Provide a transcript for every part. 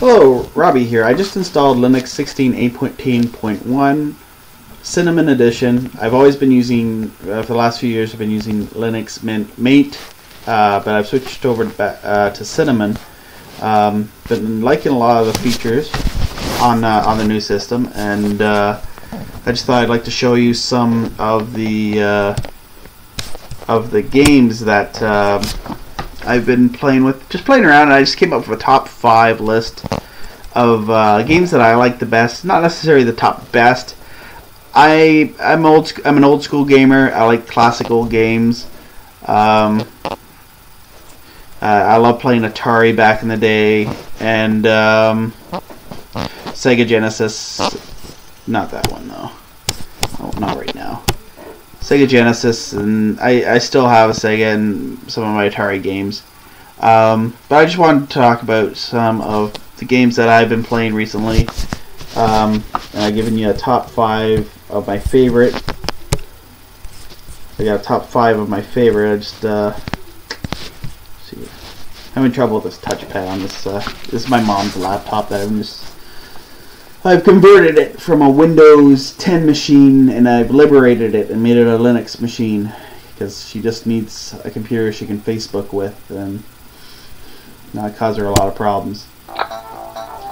Hello, Robbie here. I just installed Linux 16.8.1 Cinnamon Edition. I've always been using, uh, for the last few years, I've been using Linux Mint, Mate, uh, but I've switched over to, uh, to Cinnamon. Um, been liking a lot of the features on uh, on the new system, and uh, I just thought I'd like to show you some of the uh, of the games that um, I've been playing with, just playing around, and I just came up with a top five list of uh, games that I like the best. Not necessarily the top best. I I'm old. I'm an old school gamer. I like classical games. Um, uh, I love playing Atari back in the day, and um, Sega Genesis. Not that one though. Oh, not right now. Sega Genesis, and I, I still have a Sega and some of my Atari games. Um, but I just wanted to talk about some of the games that I've been playing recently. Um, and I've given you a top five of my favorite. I got a top five of my favorite. I just uh, see, I'm having trouble with this touchpad on this. Uh, this is my mom's laptop that I'm just I've converted it from a Windows 10 machine and I've liberated it and made it a Linux machine because she just needs a computer she can Facebook with and not cause her a lot of problems.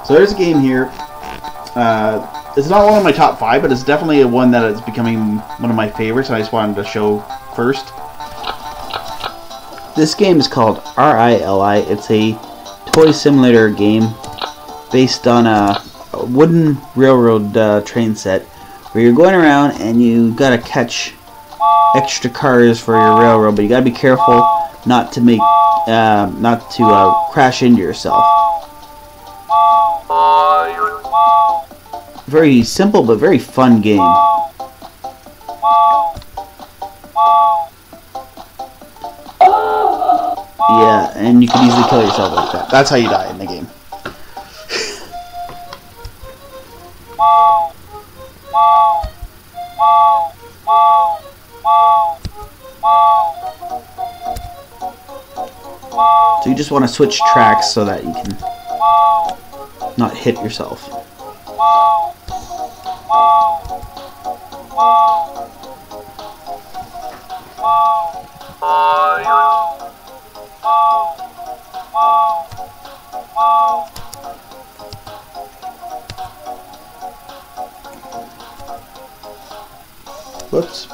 So there's a game here. Uh, it's not one of my top five, but it's definitely a one that is becoming one of my favorites. And I just wanted to show first. This game is called Ri-Li. It's a toy simulator game based on a a wooden railroad uh, train set where you're going around and you gotta catch extra cars for your railroad, but you gotta be careful not to make uh, not to uh, crash into yourself. Very simple but very fun game. Yeah, and you can easily kill yourself like that. That's how you die in the game. So you just want to switch tracks so that you can not hit yourself. Whoops.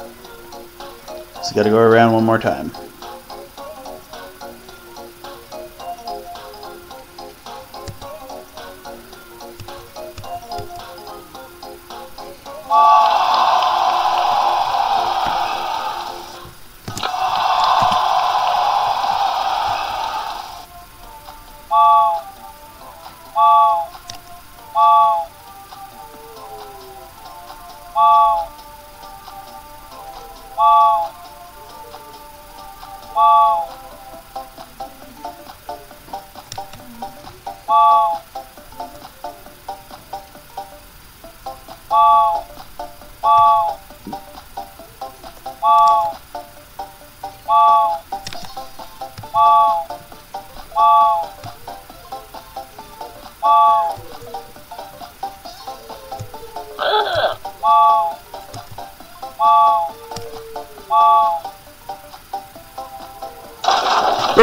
Just gotta go around one more time.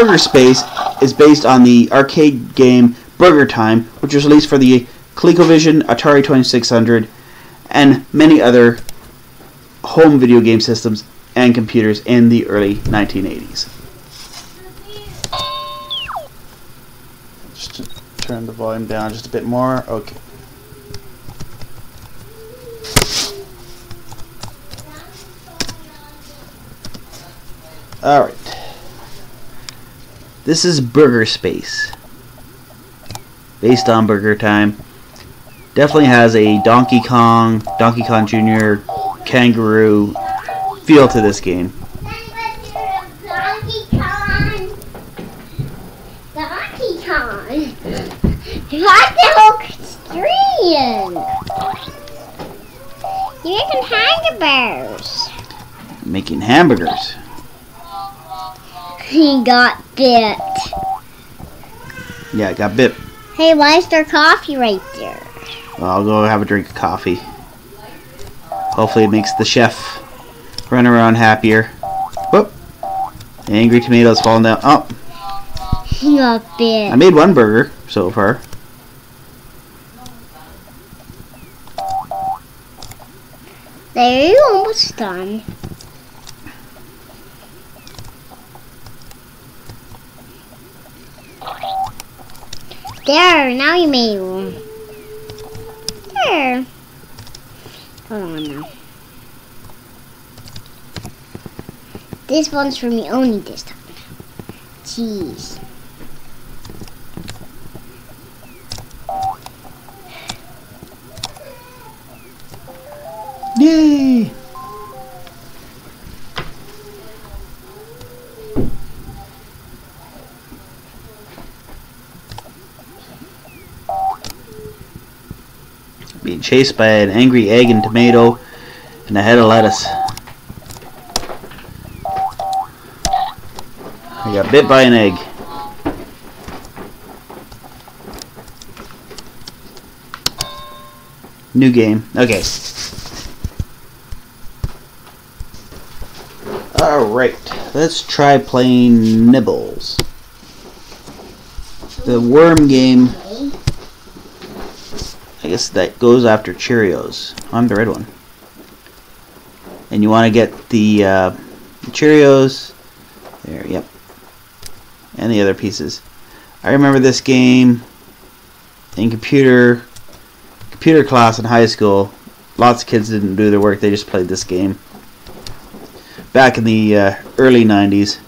Burger Space is based on the arcade game Burger Time, which was released for the ColecoVision, Atari 2600, and many other home video game systems and computers in the early 1980s. Just turn the volume down just a bit more. Okay. Alright. This is Burger Space. Based on Burger Time. Definitely has a Donkey Kong, Donkey Kong Jr., Kangaroo feel to this game. Donkey Kong. Donkey Kong. What the whole? You're making hamburgers. Making hamburgers. He got bit. Yeah, it got bit. Hey, why is there coffee right there? Well, I'll go have a drink of coffee. Hopefully it makes the chef run around happier. Whoop. Angry tomatoes falling down. Oh, He got bit. I made one burger so far. There, you almost done. There, now you made. There. Hold on now. This one's for me only this time. Jeez. Chased by an angry egg and tomato and a head of lettuce. I got bit by an egg. New game. Okay. Alright, let's try playing Nibbles. The worm game, guess that goes after Cheerios. I'm the red one. And you want to get the uh, Cheerios, there, yep, and the other pieces. I remember this game in computer computer class in high school. Lots of kids didn't do their work; they just played this game back in the uh, early 90s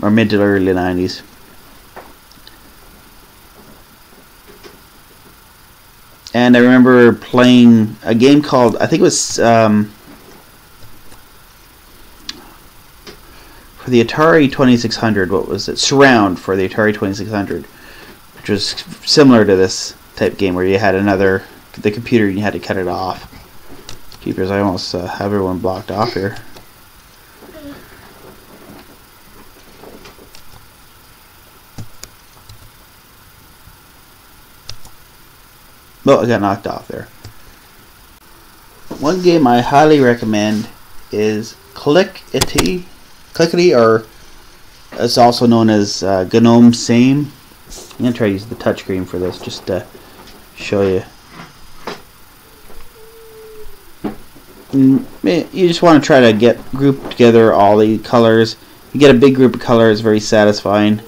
or mid to early 90s and I remember playing a game called I think it was um, for the Atari 2600 what was it Surround for the Atari 2600 which was similar to this type game where you had another the computer and you had to cut it off Keepers, I almost uh, have everyone blocked off here. Well, I got knocked off there. One game I highly recommend is Klickety, Klickety, or it's also known as uh, Gnome Same. I'm gonna try to use the touchscreen for this just to show you. Mm, you just want to try to get group together all the colors. You get a big group of colors, very satisfying.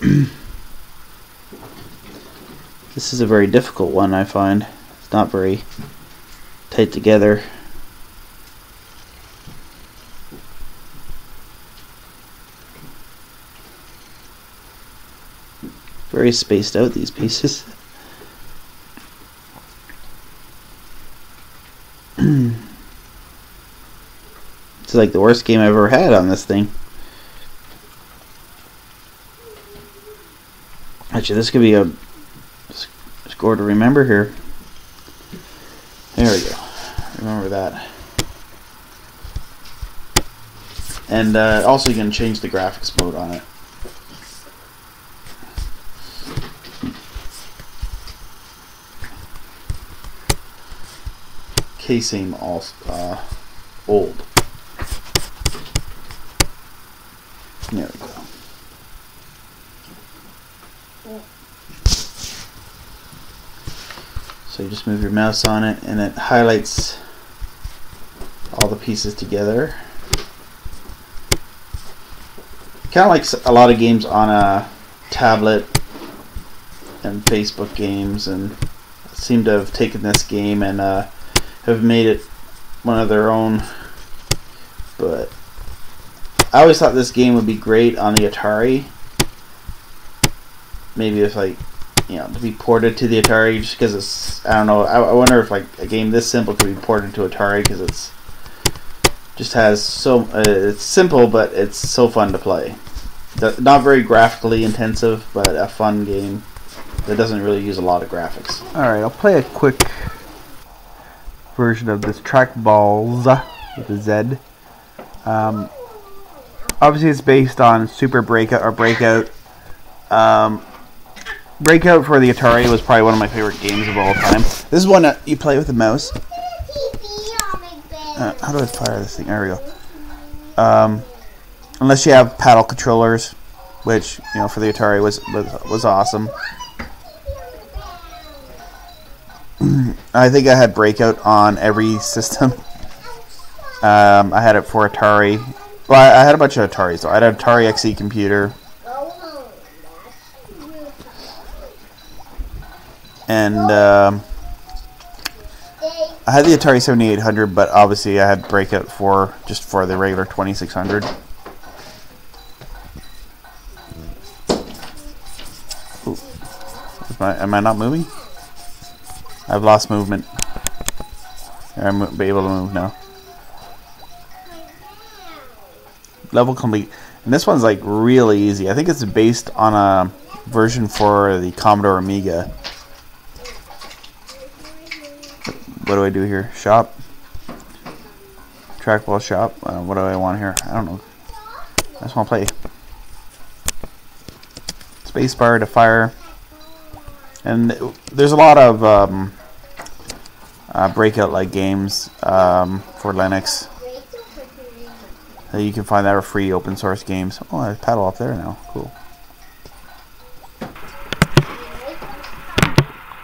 this is a very difficult one, I find. It's not very tight together. Very spaced out, these pieces. It's like the worst game I've ever had on this thing. Actually, this could be a score to remember here. There we go. Remember that. And uh, also, you can change the graphics mode on it. K-Same all uh, old. There we go. So you just move your mouse on it and it highlights all the pieces together. Kind of like a lot of games on a tablet and Facebook games and seem to have taken this game and uh, have made it one of their own. But I always thought this game would be great on the Atari. Maybe if like you know to be ported to the Atari, just because it's I don't know. I, I wonder if like a game this simple could be ported to Atari because it's just has so uh, it's simple but it's so fun to play. Not very graphically intensive, but a fun game that doesn't really use a lot of graphics. Alright, I'll play a quick version of this trackballs with a Z. Um, obviously, it's based on Super Breakout or Breakout, Um, Breakout for the Atari was probably one of my favorite games of all time. This is one that you play with a mouse. Uh, how do I fire this thing? There we go. Um, unless you have paddle controllers, which you know for the Atari was was, was awesome. I think I had Breakout on every system. Um, I had it for Atari. Well, I, I had a bunch of Ataris. So I had an Atari XE computer, and um, I had the Atari 7800, but obviously I had Breakout for just for the regular 2600. Ooh. Am I, am I not moving? I've lost movement. I'm able to move now. Level complete. And this one's like really easy. I think it's based on a version for the Commodore Amiga. What do I do here? Shop. Trackball shop. Uh, what do I want here? I don't know. I just want to play. Spacebar to fire. And there's a lot of um, uh, breakout like games um, for Linux. Uh, you can find that are free open source games. Oh, I paddle up there now. Cool.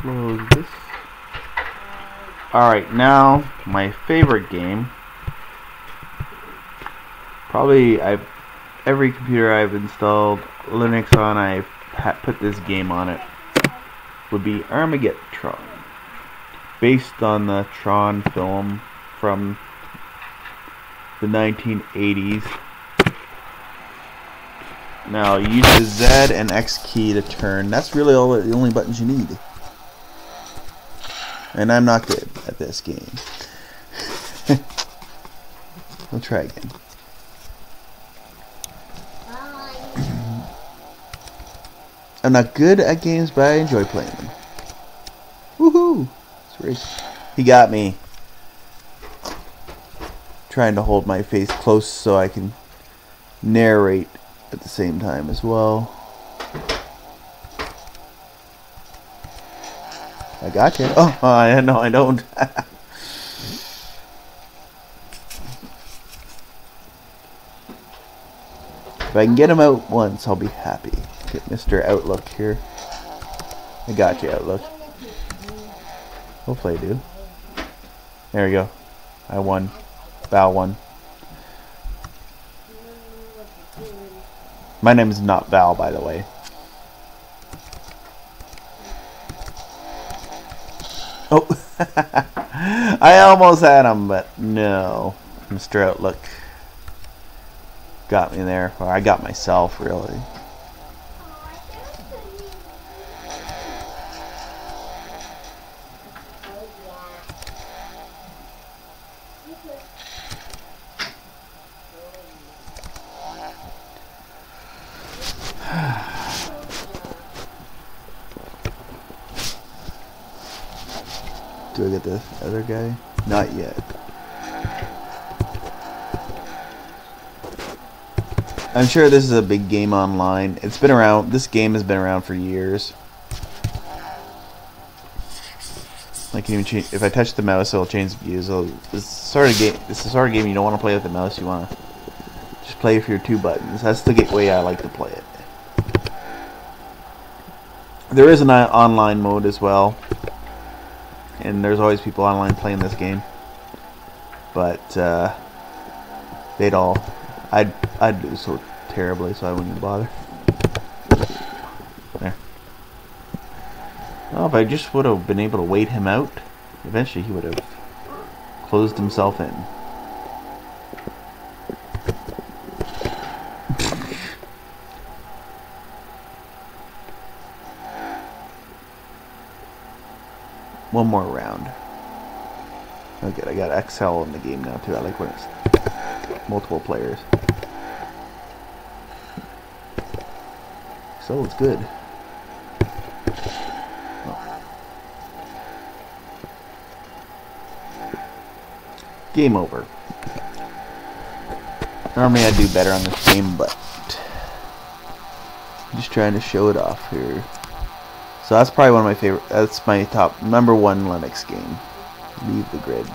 Close this. Alright, now my favorite game. Probably I've every computer I've installed Linux on, I've put this game on it. Would be Armagetron, based on the Tron film from the 1980s. Now use the Z and X key to turn. That's really all the only buttons you need. And I'm not good at this game. we'll try again. I'm not good at games, but I enjoy playing them. Woohoo! He got me. Trying to hold my face close so I can narrate at the same time as well. I got you. Oh, I no, I don't. if I can get him out once, I'll be happy. Get Mr. Outlook here. I got you, Outlook. Hopefully I do. There we go. I won. Val won. My name is not Val, by the way. Oh, I almost had him, but no. Mr. Outlook got me there. Or I got myself, really. I get the other guy? Not yet. I'm sure this is a big game online. It's been around. This game has been around for years. I can even change. If I touch the mouse, it'll change the views. It'll, this sort of game. Is the sort of game you don't want to play with the mouse. You want to just play with your two buttons. That's the way I like to play it. There is an online mode as well and there's always people online playing this game. But uh, they'd all, I'd I'd do so terribly, so I wouldn't even bother. There. Well, if I just would have been able to wait him out, eventually he would have closed himself in. One more round. Oh, okay, I got XL in the game now too. I like when it's multiple players. So it's good. Oh. Game over. Normally I do better on this game, but I'm Just trying to show it off here. So that's probably one of my favorite. That's my top number one Linux game. Leave the grid.